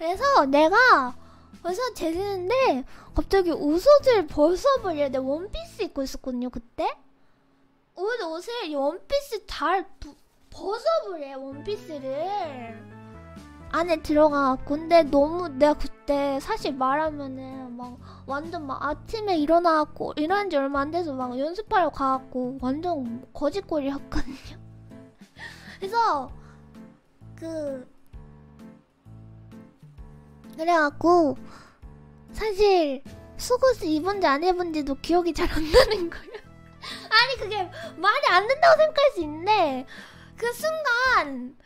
그래서 내가 그래서 재는데 갑자기 옷을 벗어버려. 내 원피스 입고 있었거든요 그때. 옷 옷을 원피스 잘 부, 벗어버려 원피스를. 안에 들어가 근데 너무 내가 그때 사실 말하면은 막 완전 막 아침에 일어나갖고 일어난 지 얼마 안 돼서 막 연습하러 가갖고 완전 거짓골이 했거든요 그래서 그 그래갖고 사실 속옷을 입은지 안 입은지도 기억이 잘 안 나는 거예요 아니 그게 말이 안 된다고 생각할 수 있는데 그 순간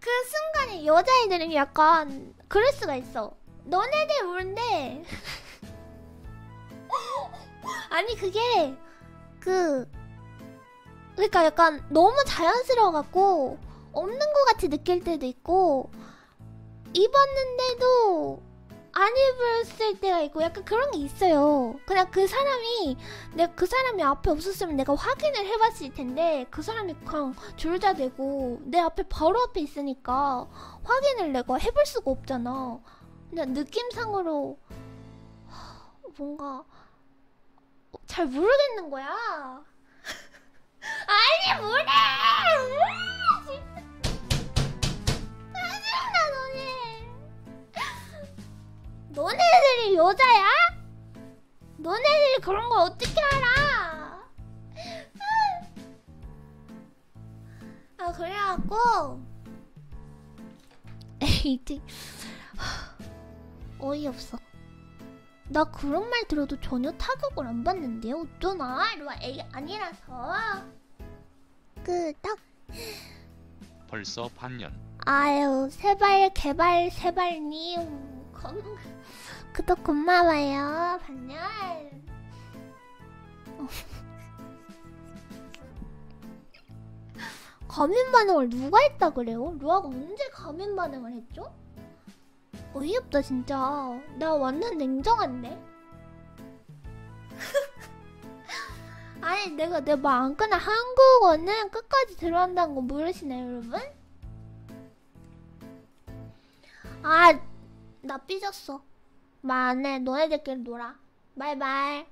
그 순간에 여자애들은 약간 그럴 수가 있어. 너네들 모른데 아니 그게 그 그러니까 약간 너무 자연스러워 갖고 없는 것 같이 느낄 때도 있고 입었는데도 안 입었을 때가 있고 약간 그런 게 있어요. 그냥 그 사람이 내가 그 사람이 앞에 없었으면 내가 확인을 해봤을 텐데 그 사람이 그냥 줄자대고 내 앞에 바로 앞에 있으니까 확인을 내가 해볼 수가 없잖아. 그냥 느낌상으로 하, 뭔가 잘 모르겠는 거야. 아니 뭐래? 여자야? 너네들이 그런 걸 어떻게 알아? 아 그래갖고 에이지 어이없어. 나 그런 말 들어도 전혀 타격을 안 받는데요. 어쩌나? 이리와 애기 아니라서. 그딱 벌써 반년. 아유 세발 개발 세발님 건 구독 고마워요 반년 가민 반응을 누가 했다 그래요? 루아가 언제 가민 반응을 했죠? 어이없다 진짜 나 완전 냉정한데 아니 내가 내 말 안 끊어 한국어는 끝까지 들어간다는 거 모르시나요 여러분? 아, 나 삐졌어. 말 안 해. 너네들끼리 놀아. 바이바이.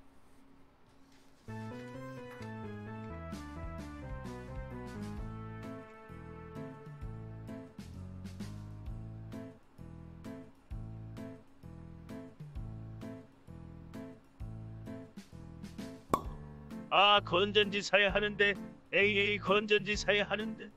아 건전지 사야 하는데 AA 건전지 사야 하는데